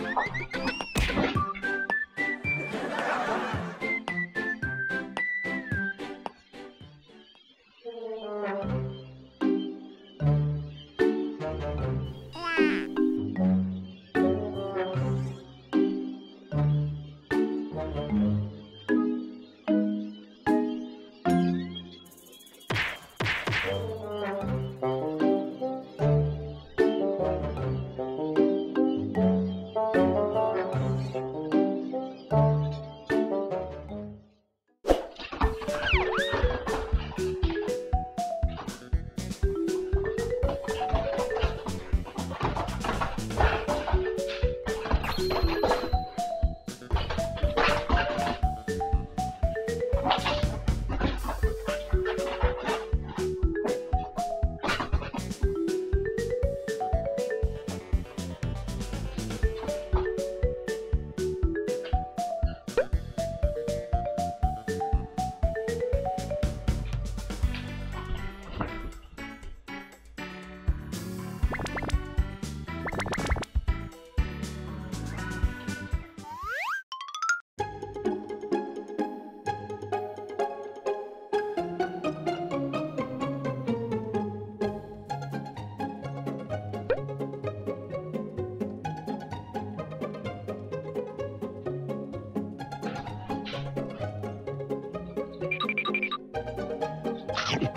哇！you